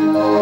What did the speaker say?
oh.